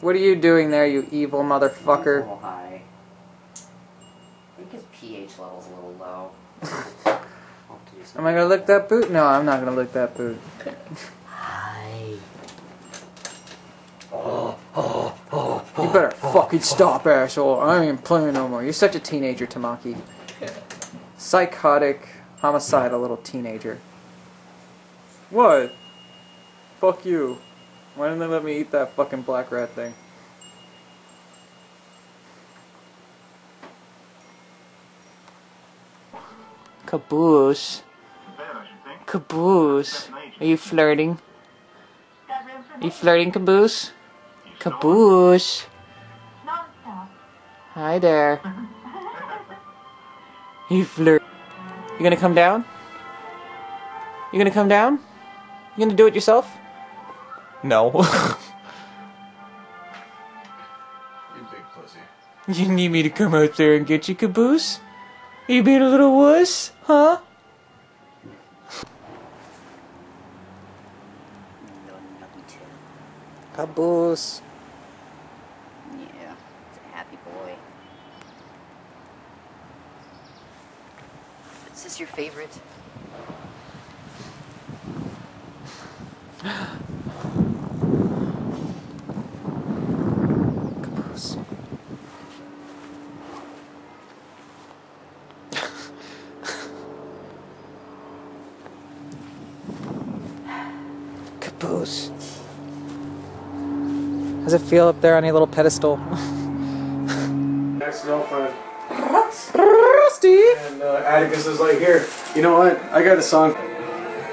What are you doing there, you evil He's a motherfucker? little high. I think his pH level's a little low. I'll have to do some- Am I gonna lick that boot? No, I'm not gonna lick that boot. Hi. You better fucking stop, asshole. I ain't playing no more. You're such a teenager, Tamaki. Psychotic, homicidal little teenager. What? Fuck you. Why didn't they let me eat that fucking black rat thing? Caboose. Caboose. Are you flirting? Are you flirting, Caboose? Caboose. Hi there. You flirt. You gonna come down? You gonna come down? You gonna do it yourself? No. You big pussy. you need me to come out there and get you, Caboose? You being a little wuss? Huh? No, nothing to. Caboose. Yeah, it's a happy boy. Is this your favorite? Caboose. How's it feel up there on your little pedestal? Next girlfriend. Rusty! And uh, Atticus is like, here, you know what? I got a song.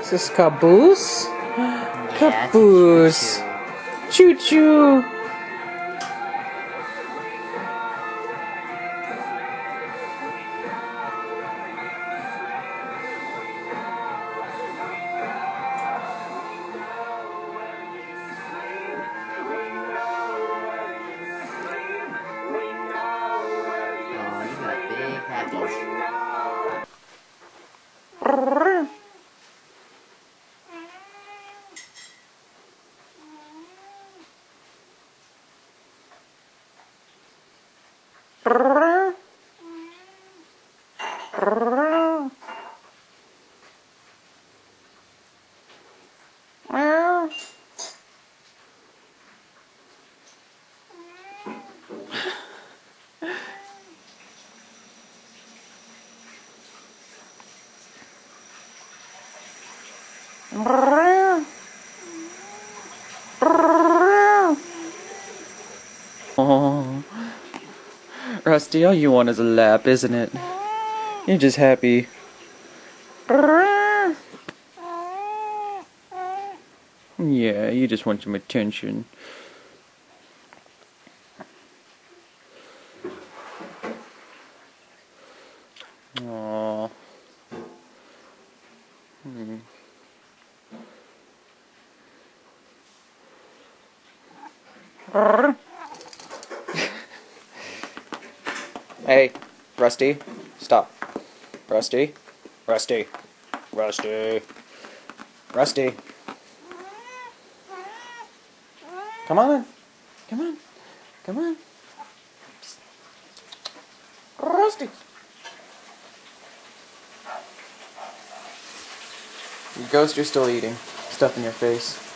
Is this Caboose? Yeah, Caboose. it's a choo-choo. 르르 르르 어... Rusty, all you want is a lap, isn't it? You're just happy. Yeah, you just want some attention. Aww. Hmm. Hey, Rusty, stop. Rusty, Rusty, Rusty, Rusty. Come on, come on, come on. Rusty. You ghost, you're still eating. Stuff in your face.